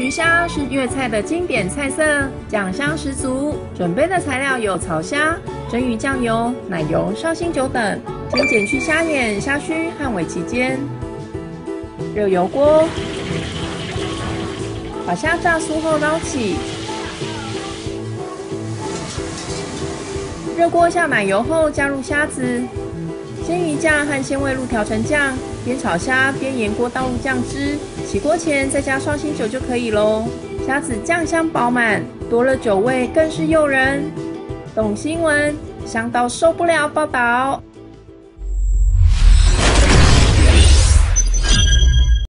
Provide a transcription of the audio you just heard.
菊虾是粤菜的经典菜色，酱香十足。准备的材料有草虾、蒸鱼酱油、奶油、绍兴酒等。先剪去虾眼、虾须和尾鳍尖。热油锅，把虾炸酥后捞起。热锅下奶油后，加入虾子、鲜鱼酱和鲜味露调成酱，边炒虾边沿锅倒入酱汁。起锅前再加绍兴酒就可以喽。虾子酱香饱满，多了酒味更是诱人。懂新闻，香到受不了！报道。